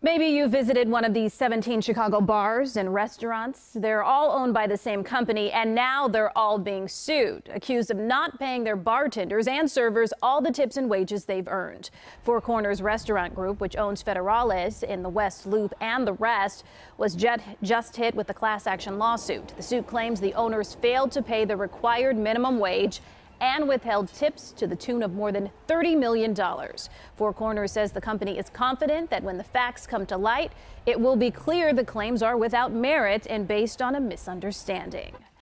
Maybe you visited one of these 17 Chicago bars and restaurants. They're all owned by the same company, and now they're all being sued, accused of not paying their bartenders and servers all the tips and wages they've earned. Four Corners Restaurant Group, which owns Federales in the West Loop and the rest, was just hit with a class action lawsuit. The suit claims the owners failed to pay the required minimum wage and withheld tips to the tune of more than $30 million. Four Corners says the company is confident that when the facts come to light, it will be clear the claims are without merit and based on a misunderstanding.